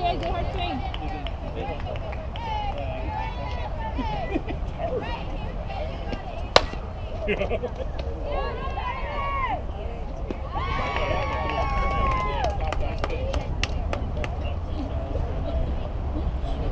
Okay, good hard swing. Yeah.